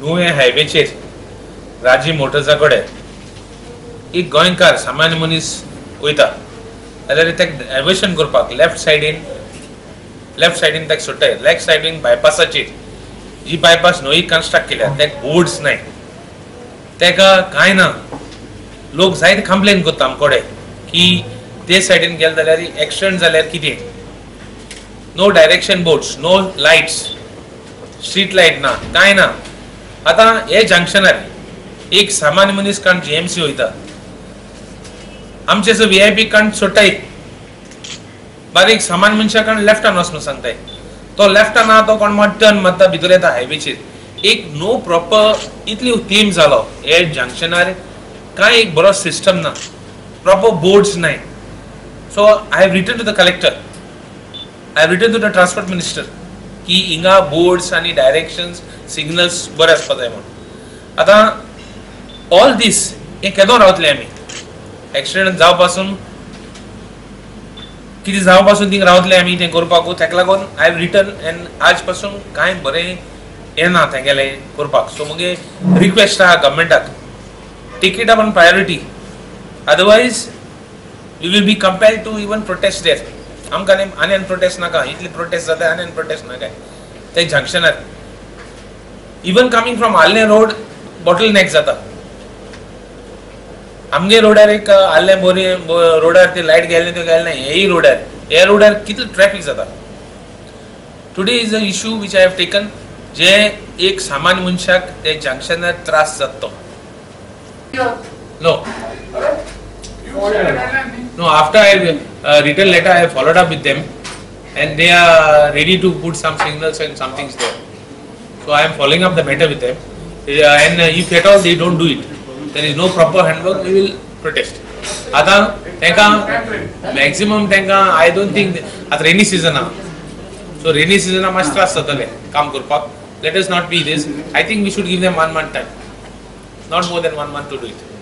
नुवे हायवेचेर राजी मोटर्सा कडेन एक गोंयकार सामान्य मनीस वयता. जाल्यार ताका डायवर्शन करपाक लेफ्ट सायडीन लेफ्ट सायडीन ताका सुट्टाय. लेफ्ट सायडीन बायपासाचेर जी बायपास न्हंय कन्स्ट्रक्ट केल्या ताका बोर्ड्स नाय. ताका कांय ना. लोक जायत कंप्लेन करता आमकोडे की ते सायडीन गेले जाल्यार एक्सिडेंट जाल्यार कितें? No direction boards no lights street light ना कांय ना. आतां हे जंक्शनार एक सामान्य मनीस काण सी वयता आमचे जो व्ही आय पी काण सोडटाय बारीक सामान्य मनशा काण लेफ्टान वचून सांगताय. तो लेफ्टान आहा तो कोण मात टर्न मारता भितर येता हायवेचेर एक नो प्रॉपर इतली थीम जालो हे जंक्शनार कांय एक बरो सिस्टम ना प्रॉपर बोर्ड्स नाय so I have written to the collector I have written to the transport minister की हिंगा बोर्ड्स आनी डायरेक्शन्स सिग्नल्स बरे आसपा जाय म्हणून. आतां ऑल दीस हे केदो रावतले आमी एक्सिडेंट जावं पासून कितें जावं पासून थिंग रावतले आमी तें करपाकू तेका लागून आय रिटर्न रिटन एन्ड आज पासून कांय बरें हें ना तेगेलें करपाक. सो मुगे रिक्वेस्ट आहा गव्हर्मेंटाक take it up on priority otherwise we will be compelled to even protest there आमकां आनी आनी प्रोटेस्ट नाका इतली प्रोटेस्ट जाता आनी प्रोटेस्ट नाका ते जंक्शनार इवन कमिंग फ्रॉम आल्ले रोड बॉटल नॅक जाता आमगे रोडार एक आल्ले बोरी रोडार ते लायट गेले त्यो गेले ना हेय रोडार हे रोडार कितले ट्रॅफिक जाता today is a issue which I have taken जे एक सामान्य मनशाक ते जंक्शनार त्रास जाता no No, after I uh, written letter, I followed up with them, and they are ready to put some signals and some things there. So I am following up the matter with them, uh, and uh, if at all they don't do it, there is no proper handwork, we will protest. आता तांकां maximum तांकां I don't think आतां rainy season आहा so rainy सिजना मातशें त्रास जातले काम करपाक let is not be this I think we should give them one month time not more than one month to do it